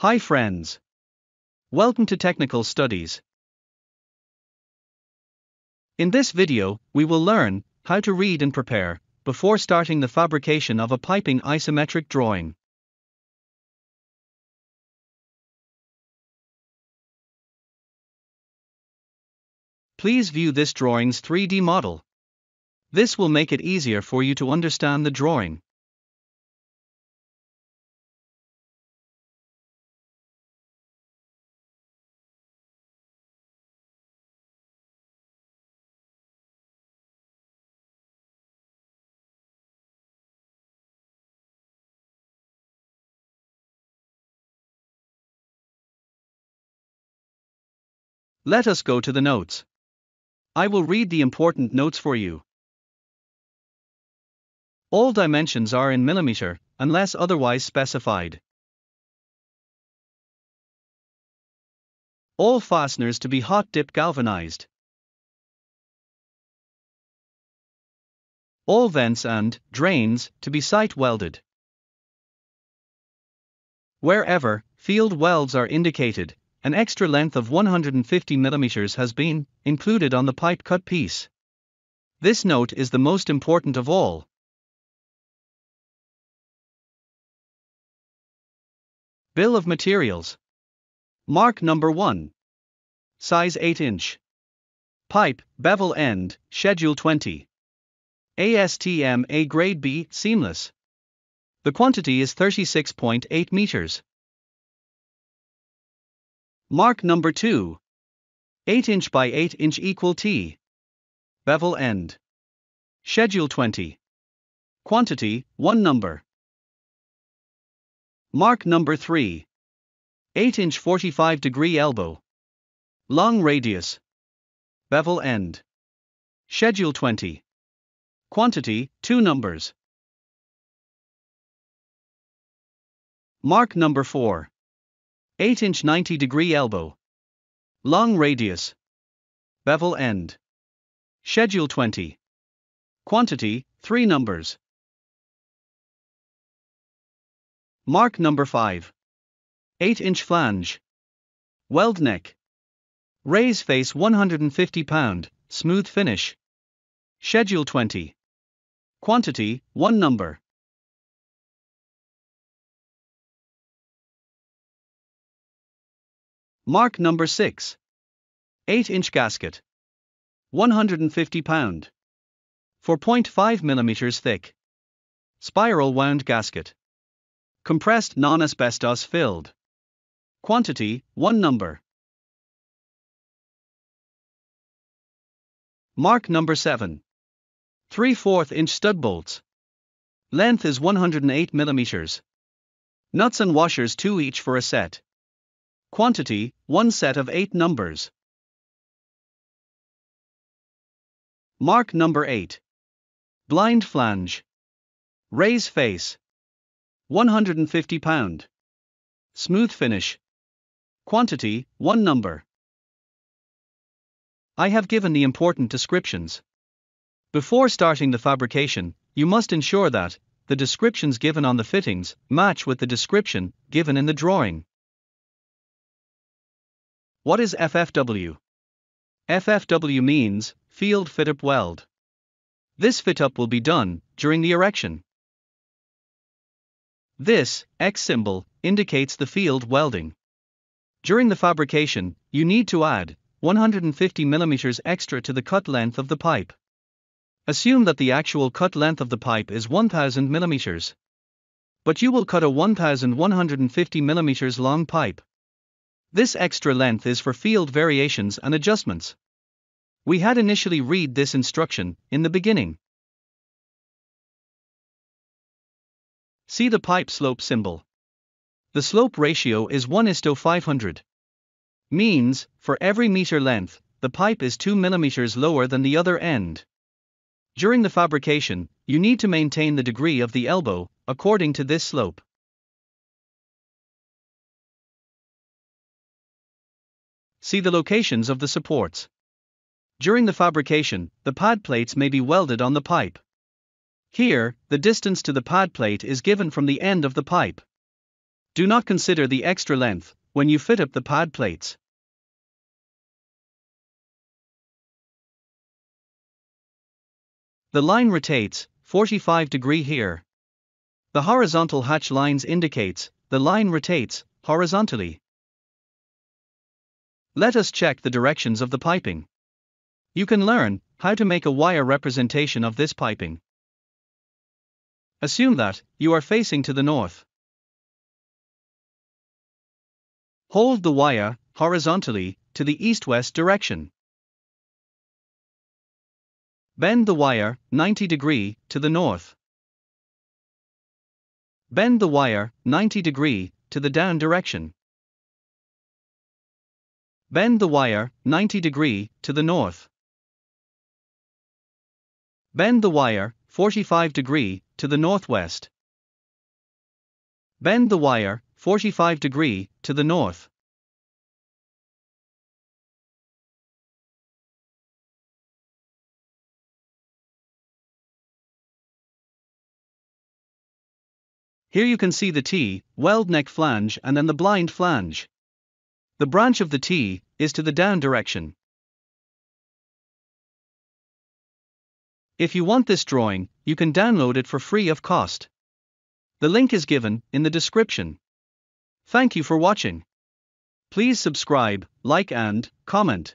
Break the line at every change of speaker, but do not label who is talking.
Hi friends. Welcome to Technical Studies. In this video, we will learn how to read and prepare before starting the fabrication of a piping isometric drawing. Please view this drawing's 3D model. This will make it easier for you to understand the drawing. Let us go to the notes. I will read the important notes for you. All dimensions are in millimeter, unless otherwise specified. All fasteners to be hot dip galvanized. All vents and drains to be site welded. Wherever field welds are indicated, an extra length of 150 mm has been included on the pipe cut piece. This note is the most important of all. Bill of Materials. Mark number 1. Size 8 inch. Pipe, bevel end, Schedule 20. ASTM A grade B, seamless. The quantity is 36.8 meters. Mark number 2. 8 inch by 8 inch equal T. Bevel end. Schedule 20. Quantity 1 number. Mark number 3. 8 inch 45 degree elbow. Long radius. Bevel end. Schedule 20. Quantity 2 numbers. Mark number 4. 8 inch 90 degree elbow. Long radius. Bevel end. Schedule 20. Quantity 3 numbers. Mark number 5. 8 inch flange. Weld neck. Raise face 150 pound, smooth finish. Schedule 20. Quantity 1 number. Mark number 6. 8 inch gasket. 150 pound. 4.5 millimeters thick. Spiral wound gasket. Compressed non asbestos filled. Quantity 1 number. Mark number 7. 3 4 inch stud bolts. Length is 108 millimeters. Nuts and washers 2 each for a set. Quantity, one set of 8 numbers. Mark number 8. Blind flange. Raise face. 150 pound. Smooth finish. Quantity, 1 number. I have given the important descriptions. Before starting the fabrication, you must ensure that the descriptions given on the fittings match with the description given in the drawing. What is FFW? FFW means field fit up weld. This fit up will be done during the erection. This X symbol indicates the field welding. During the fabrication, you need to add 150 mm extra to the cut length of the pipe. Assume that the actual cut length of the pipe is 1000 mm. But you will cut a 1150 mm long pipe. This extra length is for field variations and adjustments. We had initially read this instruction in the beginning. See the pipe slope symbol. The slope ratio is 1 is to 500. Means, for every meter length, the pipe is 2 mm lower than the other end. During the fabrication, you need to maintain the degree of the elbow, according to this slope. See the locations of the supports. During the fabrication, the pad plates may be welded on the pipe. Here, the distance to the pad plate is given from the end of the pipe. Do not consider the extra length when you fit up the pad plates. The line rotates 45 degree here. The horizontal hatch lines indicates the line rotates horizontally. Let us check the directions of the piping. You can learn how to make a wire representation of this piping. Assume that you are facing to the north. Hold the wire horizontally to the east-west direction. Bend the wire 90 degree to the north. Bend the wire 90 degree to the down direction. Bend the wire 90 degree to the north. Bend the wire 45 degree to the northwest. Bend the wire 45 degree to the north. Here you can see the T, weld neck flange and then the blind flange. The branch of the T is to the down direction. If you want this drawing, you can download it for free of cost. The link is given in the description. Thank you for watching. Please subscribe, like and comment.